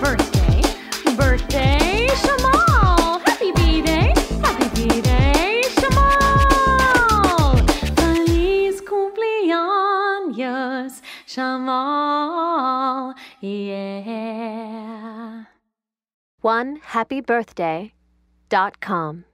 birthday. Birthday, Shamal. Happy B-Day. Happy B-Day, Shamal. Feliz cumpleaños, Shamal. Yeah. One happy birthday dot com.